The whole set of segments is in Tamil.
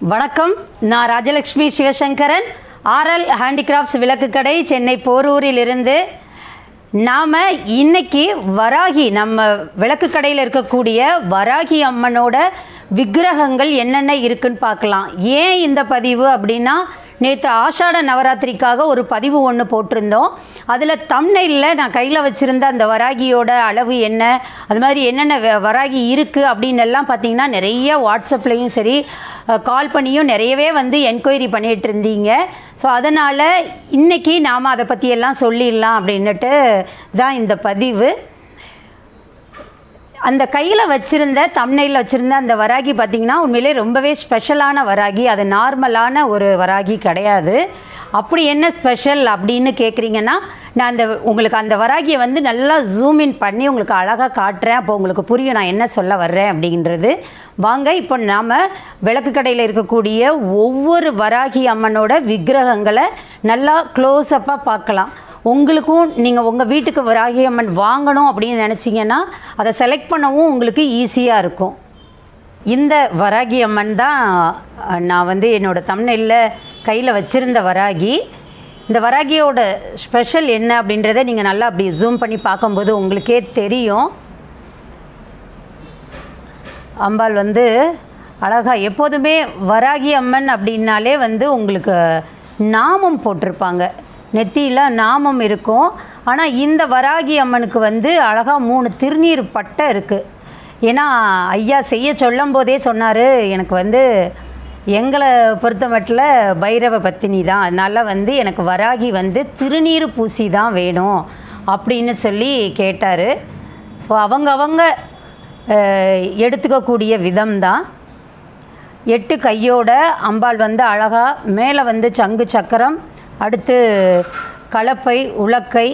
வணக்கம். நான் ராஜலக்ஷ்மி சிவசங்கரன். ஆர்எல் ஹேண்டிகிராஃப்ட்ஸ் விளக்கு கடை சென்னை போரூரிலிருந்து. நாம் இன்னைக்கு வராகி நம்ம விளக்கு கடையில் இருக்கக்கூடிய வராகி அம்மனோட விக்கிரகங்கள் என்னென்ன இருக்குன்னு பார்க்கலாம். ஏன் இந்த பதிவு அப்படின்னா நேற்று ஆஷாட நவராத்திரிக்காக ஒரு பதிவு ஒன்று போட்டிருந்தோம். அதில் தம்னையில் நான் கையில் வச்சுருந்த அந்த வராகியோட அளவு என்ன அது மாதிரி என்னென்ன வ- வராகி இருக்குது அப்படின்னு எல்லாம் பார்த்தீங்கன்னா நிறைய வாட்ஸ்அப்லேயும் சரி கால் பண்ணியும் நிறையவே வந்து என்கொயரி பண்ணிகிட்டு இருந்தீங்க. ஸோ அதனால் இன்றைக்கி நாம் அதை பற்றியெல்லாம் சொல்லிடலாம் அப்படின்னுட்டு தான் இந்த பதிவு. அந்த கையில் வச்சுருந்த தம்னையில் வச்சுருந்த அந்த வராகி பார்த்திங்கன்னா உண்மையிலே ரொம்பவே ஸ்பெஷலான வராகி. அது நார்மலான ஒரு வராகி கிடையாது. அப்படி என்ன ஸ்பெஷல் அப்படின்னு கேட்குறீங்கன்னா நான் அந்த உங்களுக்கு அந்த வராகியை வந்து நல்லா ஜூம் இன் பண்ணி உங்களுக்கு அழகாக காட்டுறேன். அப்போ உங்களுக்கு புரியும் நான் என்ன சொல்ல வர்றேன் அப்படின்றது. வாங்க இப்போ நாம் விளக்கு கடையில் இருக்கக்கூடிய ஒவ்வொரு வராகி அம்மனோட விக்கிரகங்களை நல்லா க்ளோஸ்அப்பாக பார்க்கலாம். உங்களுக்கும் நீங்கள் உங்கள் வீட்டுக்கு வராகி அம்மன் வாங்கணும் அப்படின்னு நினச்சிங்கன்னா அதை செலக்ட் பண்ணவும் உங்களுக்கு ஈஸியாக இருக்கும். இந்த வராகி அம்மன் தான் நான் வந்து என்னோடய தமிழில் கையில் வச்சுருந்த வராகி. இந்த வராகியோட ஸ்பெஷல் என்ன அப்படின்றத நீங்கள் நல்லா அப்படி ஜூம் பண்ணி பார்க்கும்போது உங்களுக்கே தெரியும். அம்பாள் வந்து அழகா எப்போதுமே வராகி அம்மன் அப்படின்னாலே வந்து உங்களுக்கு நாமம் போட்டிருப்பாங்க. நெத்தியில் நாமம் இருக்கும். ஆனால் இந்த வராகி அம்மனுக்கு வந்து அழகாக மூணு திருநீர் பட்டை இருக்குது ஏன்னா ஐயா செய்ய சொல்லும் போதே சொன்னார் எனக்கு வந்து எங்களை பொறுத்த மட்டில் பைரவ பத்தினி தான். அதனால் வந்து எனக்கு வராகி வந்து திருநீர் பூசி தான் வேணும் அப்படின்னு சொல்லி கேட்டார். ஸோ அவங்க அவங்க எடுத்துக்கக்கூடிய விதம் தான். எட்டு கையோட அம்பாள் வந்து அழகாக மேலே வந்து சங்கு சக்கரம் அடுத்து கலப்பை உலக்கை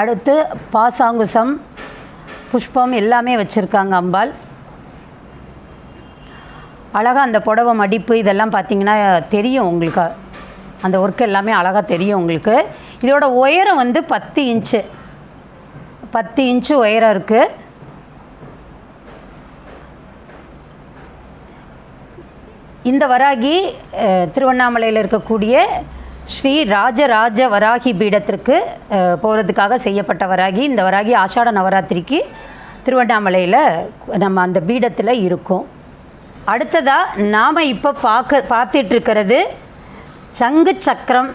அடுத்து பாசாங்குசம் புஷ்பம் எல்லாமே வச்சுருக்காங்க அம்பாள். அழகாக அந்த புடவை மடிப்பு இதெல்லாம் பார்த்திங்கன்னா தெரியும் உங்களுக்கு. அந்த ஒர்க் எல்லாமே அழகாக தெரியும் உங்களுக்கு. இதோட உயரம் வந்து பத்து இன்ச்சு. பத்து இன்ச்சு உயரம் இருக்குது இந்த வராகி திருவண்ணாமலையில் இருக்கக்கூடிய ஸ்ரீ ராஜராஜ வராகி பீடத்திற்கு போகிறதுக்காக செய்யப்பட்ட வராகி. இந்த வராகி ஆஷாட நவராத்திரிக்கு திருவண்ணாமலையில் நம்ம அந்த பீடத்தில் இருக்கும். அடுத்ததாக நாம் இப்போ பார்க்க பார்த்துட்ருக்கிறது சங்கு சக்கரம்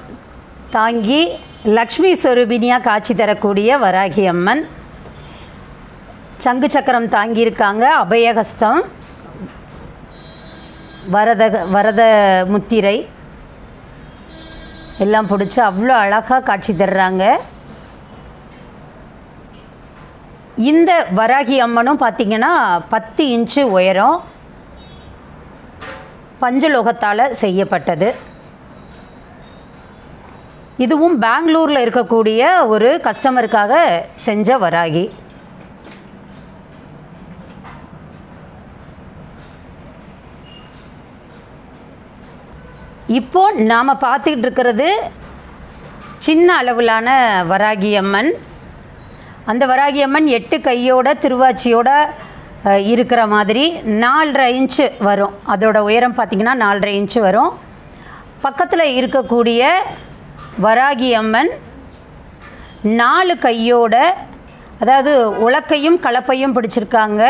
தாங்கி லக்ஷ்மி ஸ்வரூபினியாக காட்சி தரக்கூடிய வராகி அம்மன். சங்கு சக்கரம் தாங்கியிருக்காங்க அபயகஸ்தம் வரத வரத முத்திரை. எல்லாம் பிடிச்சி அவ்வளோ அழகாக காட்சி தர்றாங்க. இந்த வராகி அம்மனும் பார்த்திங்கன்னா பத்து இன்ச்சு உயரம் பஞ்சலோகத்தால் செய்யப்பட்டது. இதுவும் பெங்களூரில் இருக்கக்கூடிய ஒரு கஸ்டமருக்காக செஞ்ச வராகி. இப்போ நாம் பார்த்துக்கிட்டு இருக்கிறது சின்ன அளவிலான வராகி அம்மன் அந்த வராகி அம்மன் எட்டு கையோட திருவாச்சியோட இருக்கிற மாதிரி நாலரை இன்ச்சு வரும். அதோட உயரம் பார்த்திங்கன்னா நாலரை இன்ச்சு வரும். பக்கத்தில் இருக்கக்கூடிய வராகி அம்மன் நாலு கையோட அதாவது உலக்கையும் கலப்பையும் பிடிச்சிருக்காங்க.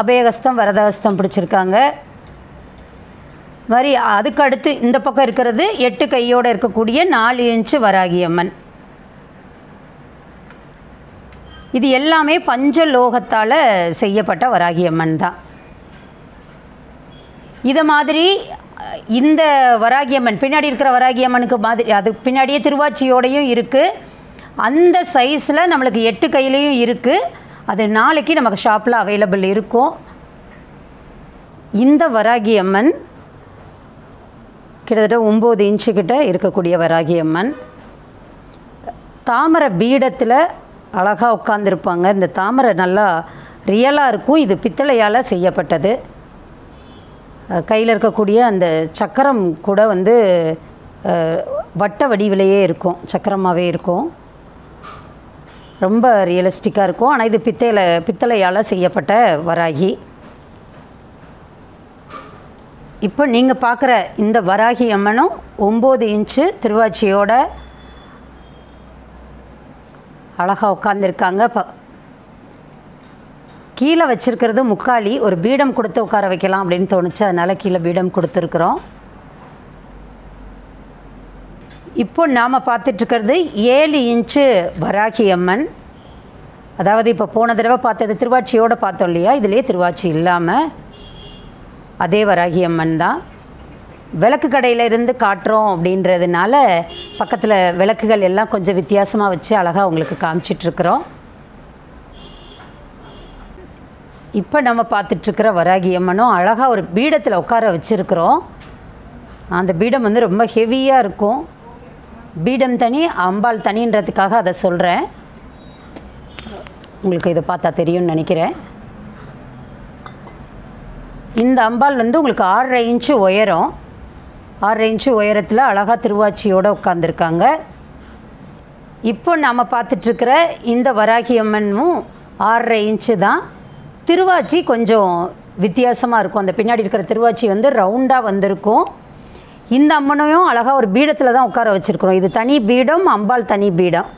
அபயகஸ்தம் வரதஹஸ்தம் பிடிச்சிருக்காங்க. மாதிரி அதுக்கு அடுத்து இந்த பக்கம் இருக்கிறது எட்டு கையோடு இருக்கக்கூடிய நாலு இன்ச்சு வராகி அம்மன். இது எல்லாமே பஞ்சலோகத்தால் செய்யப்பட்ட வராகி அம்மன் தான். இதை மாதிரி இந்த வராகி அம்மன் பின்னாடி இருக்கிற வராகி அம்மனுக்கு மாதிரி அது பின்னாடியே திருவாச்சியோடையும் இருக்குது அந்த சைஸில் நம்மளுக்கு எட்டு கையிலையும் இருக்குது அது நாளைக்கு நமக்கு ஷாப்பில் அவைலபிள் இருக்கும். இந்த வராகி அம்மன் கிட்டத்தட்ட ஒம்பது இன்ச்சு கிட்ட இருக்கக்கூடிய வராகி அம்மன். தாமரை பீடத்தில் அழகாக உட்காந்துருப்பாங்க இந்த தாமரை நல்லா ரியலாக இருக்கும். இது பித்தளையால் செய்யப்பட்டது. கையில் இருக்கக்கூடிய அந்த சக்கரம் கூட வந்து வட்ட வடிவிலேயே இருக்கும். சக்கரமாகவே இருக்கும். ரொம்ப ரியலிஸ்டிக்காக இருக்கும். ஆனால் இது பித்தளை பித்தளையால் செய்யப்பட்ட வராகி. இப்போ நீங்கள் பார்க்குற இந்த வராகி அம்மனும் ஒம்பது இன்ச்சு திருவாச்சியோட அழகாக உட்காந்துருக்காங்க இப்போ கீழே வச்சுருக்கிறது முக்காலி ஒரு பீடம் கொடுத்து உட்கார வைக்கலாம் அப்படின்னு தோணுச்சு. அதனால் கீழே பீடம் கொடுத்துருக்குறோம். இப்போ நாம் பார்த்துட்ருக்கிறது ஏழு இன்ச்சு வராகி அம்மன். அதாவது இப்போ போன தடவை பார்த்தது திருவாச்சியோடு பார்த்தோம் இல்லையா? இதுலேயே திருவாச்சி இல்லாமல் அதே வராகி அம்மன் தான். விளக்கு கடையில் இருந்து காட்டுறோம் அப்படின்றதுனால பக்கத்தில் விளக்குகள் எல்லாம் கொஞ்சம் வித்தியாசமாக வச்சு அழகாக உங்களுக்கு காமிச்சிட்ருக்குறோம். இப்போ நம்ம பார்த்துட்ருக்கிற வராகி அம்மனும் அழகாக ஒரு பீடத்தில் உட்கார வச்சுருக்குறோம். அந்த பீடம் வந்து ரொம்ப ஹெவியாக இருக்கும். பீடம் தனி அம்பாள் தனின்றதுக்காக அதை சொல்கிறேன் உங்களுக்கு இதை பார்த்தா தெரியும்னு நினைக்கிறேன். இந்த அம்பாள் வந்து உங்களுக்கு ஆறரை இன்ச்சு உயரம். ஆறரை இன்ச்சு உயரத்தில் அழகாக திருவாச்சியோடு உட்காந்துருக்காங்க இப்போ நாம் பார்த்துட்ருக்கிற இந்த வராகி அம்மனும் ஆறரை இன்ச்சு தான். திருவாச்சி கொஞ்சம் வித்தியாசமாக இருக்கும். அந்த பின்னாடி இருக்கிற திருவாச்சி வந்து ரவுண்டாக வந்திருக்கும். இந்த அம்மனையும் அழகாக ஒரு பீடத்தில் தான் உட்கார வச்சுருக்குறோம். இது தனி பீடம் அம்பாள் தனி பீடம்.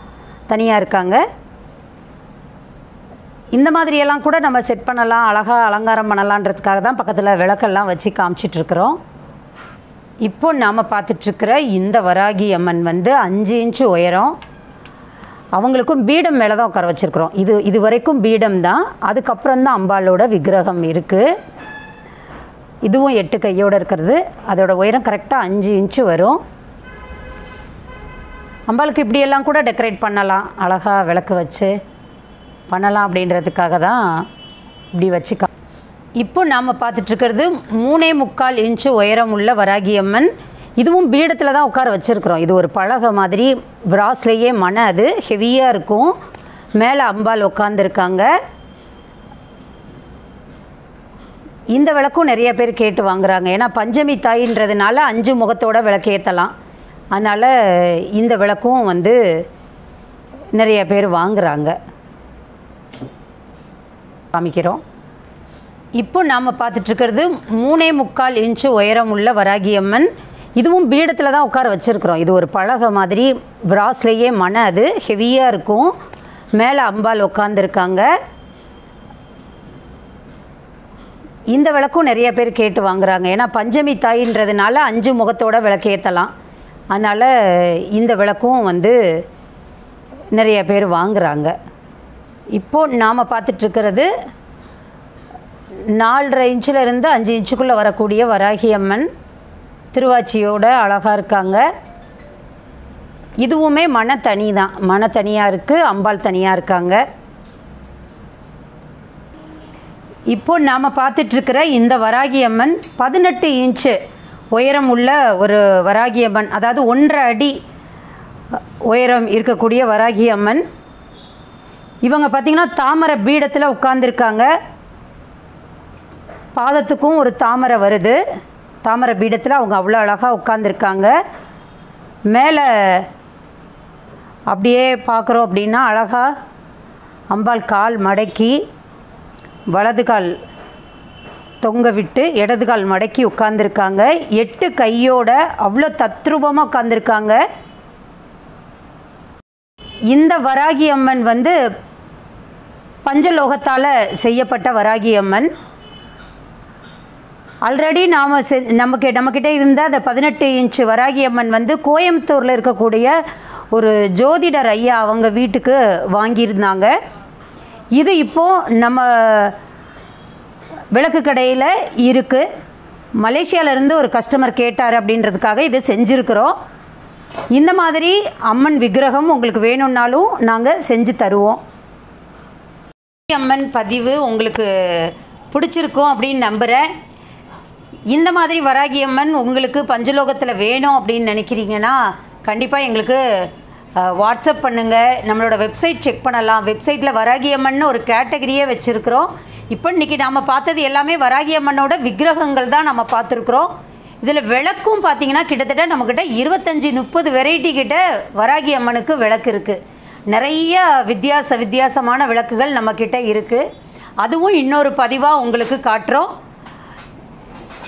தனியாக இருக்காங்க. இந்த மாதிரியெல்லாம் கூட நம்ம செட் பண்ணலாம் அழகாக அலங்காரம் பண்ணலான்றதுக்காக தான் பக்கத்தில் விளக்கெல்லாம் வச்சு காமிச்சிட்ருக்குறோம். இப்போ நாம் பார்த்துட்ருக்கிற இந்த வராகி அம்மன் வந்து அஞ்சு இன்ச்சு உயரம். அவங்களுக்கும் பீடம் மேலே தான் உட்கார வச்சுருக்குறோம். இது இது வரைக்கும் பீடம் தான். அதுக்கப்புறம் தான் அம்பாளோட விக்கிரகம் இருக்குது இதுவும் எட்டு கையோடு இருக்கிறது. அதோடய உயரம் கரெக்டாக அஞ்சு இன்ச்சு வரும். அம்பாளுக்கு இப்படியெல்லாம் கூட டெக்கரேட் பண்ணலாம். அழகாக விளக்கு வச்சு. பண்ணலாம் அப்படின்றதுக்காக தான் இப்படி வச்சு கா இப்போ நாம் பார்த்துட்ருக்கிறது மூணே முக்கால் இன்ச்சு உயரம் உள்ள வராகி அம்மன் இதுவும் பீடத்தில் தான் உட்கார வச்சுருக்குறோம். இது ஒரு பழகை மாதிரி பிராஸ்லேயே மன அது ஹெவியாக இருக்கும். மேலே அம்பாள் உட்காந்துருக்காங்க இந்த விளக்கும் நிறைய பேர் கேட்டு வாங்குறாங்க. ஏன்னா பஞ்சமி தாயின்றதுனால அஞ்சு முகத்தோட விளக்கு ஏற்றலாம் அதனால் இந்த விளக்கும் வந்து நிறைய பேர் வாங்குகிறாங்க காமிக்கிறோம். இப்போ நாம் பார்த்துட்ருக்கிறது மூணே முக்கால் இன்ச்சு உயரம் உள்ள வராகி அம்மன். இதுவும் பீடத்தில் தான் உட்கார வச்சுருக்குறோம். இது ஒரு பழகை மாதிரி பிராஸ்லேயே மன அது ஹெவியாக இருக்கும். மேலே அம்பாள் உட்காந்துருக்காங்க இந்த விளக்கும் நிறைய பேர் கேட்டு வாங்குறாங்க. ஏன்னா பஞ்சமி தாயின்றதுனால அஞ்சு முகத்தோட விளக்கு ஏற்றலாம் அதனால் இந்த விளக்கும் வந்து நிறைய பேர் வாங்குகிறாங்க இப்போது நாம் பார்த்துட்ருக்கிறது நாலரை இன்ச்சில் இருந்து அஞ்சு இன்ச்சுக்குள்ளே வரக்கூடிய வராகி அம்மன் திருவாச்சியோட அழகாக இருக்காங்க. இதுவுமே மன தனி. தான் மன தனியாக இருக்குது அம்பாள் தனியாக இருக்காங்க. இப்போ நாம் பார்த்துட்ருக்கிற இந்த வராகி அம்மன் பதினெட்டு இன்ச்சு உயரம் உள்ள ஒரு வராகி அம்மன் அதாவது ஒன்றரை அடி உயரம் இருக்கக்கூடிய வராகி அம்மன். இவங்க பார்த்திங்கன்னா தாமரை பீடத்தில் உட்காந்துருக்காங்க பாதத்துக்கும் ஒரு தாமரை வருது. தாமரை பீடத்தில் அவங்க அவ்வளோ அழகாக உட்காந்துருக்காங்க மேலே அப்படியே பார்க்குறோம் அப்படின்னா அழகாக அம்பாள் கால் மடக்கி வலது கால் தொங்க விட்டு இடது கால் மடக்கி உட்காந்துருக்காங்க எட்டு கையோட அவ்வளோ தத்ரூபமாக உட்காந்துருக்காங்க இந்த வராகி அம்மன் வந்து பஞ்சலோகத்தால் செய்யப்பட்ட வராகி அம்மன் ஆல்ரெடி நாம் செ நமக்கு நம்மக்கிட்ட இருந்த அந்த பதினெட்டு இன்ச்சு வராகி அம்மன் வந்து கோயம்புத்தூரில் இருக்கக்கூடிய ஒரு ஜோதிடர் ஐயா அவங்க வீட்டுக்கு வாங்கியிருந்தாங்க. இது இப்போது நம்ம விளக்கு கடையில் இருக்குது மலேசியாவிலேருந்து ஒரு கஸ்டமர் கேட்டார் அப்படின்றதுக்காக இதை செஞ்சுருக்கிறோம். இந்த மாதிரி அம்மன் விக்கிரகம் உங்களுக்கு வேணும்னாலும் நாங்கள் செஞ்சு தருவோம். அம்மன் பதிவு உங்களுக்கு பிடிச்சிருக்கும் அப்படின்னு நம்புகிறேன் இந்த மாதிரி வராகி அம்மன் உங்களுக்கு பஞ்சலோகத்தில் வேணும் அப்படின்னு நினைக்கிறீங்கன்னா கண்டிப்பாக எங்களுக்கு வாட்ஸ்அப் பண்ணுங்கள் நம்மளோட வெப்சைட் செக் பண்ணலாம். வெப்சைட்டில் வராகி அம்மன் ஒரு கேட்டகரியே வச்சுருக்கிறோம். இப்போ இன்றைக்கி நாம் பார்த்தது எல்லாமே வராகி அம்மனோட விக்கிரகங்கள் தான் நம்ம பார்த்துருக்குறோம். இதில் விளக்கும் பார்த்தீங்கன்னா கிட்டத்தட்ட நம்மக்கிட்ட இருபத்தஞ்சி முப்பது வெரைட்டி கிட்ட வராகி அம்மனுக்கு விளக்கு இருக்குது நிறைய வித்தியாச வித்தியாசமான விளக்குகள் நம்மக்கிட்ட இருக்குது அதுவும் இன்னொரு பதிவாக உங்களுக்கு காட்டுறோம்.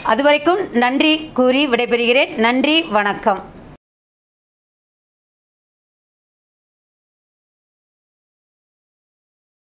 அதுவரைக்கும் நன்றி கூறி விடைபெறுகிறேன். நன்றி வணக்கம்.